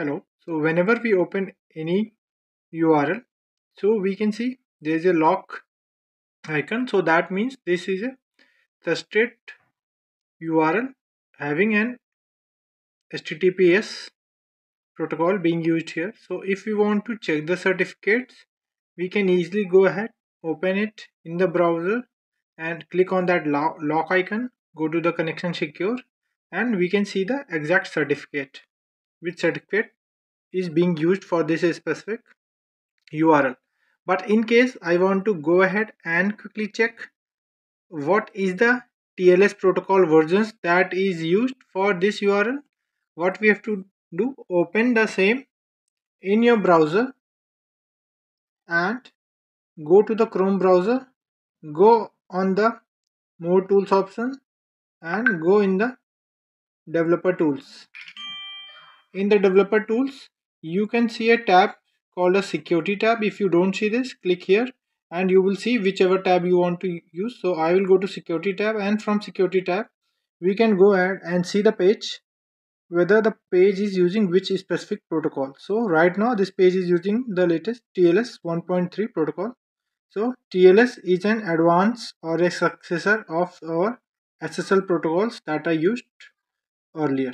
hello. So whenever we open any url so we can see there's a lock icon. So that means this is a trusted url having an https protocol being used here. So if we want to check the certificates we can easily go ahead open it in the browser and click on that lock icon go to the connection secure and we can see the exact certificate which certificate is being used for this specific URL but in case I want to go ahead and quickly check what is the TLS protocol versions that is used for this URL what we have to do open the same in your browser and go to the Chrome browser go on the more tools option and go in the developer tools in the developer tools you can see a tab called a security tab. If you don't see this click here and you will see whichever tab you want to use. So i will go to security tab and from security tab we can go ahead and see the page whether the page is using which specific protocol. So right now this page is using the latest tls 1.3 protocol. So tls is an advance or a successor of our ssl protocols that are used earlier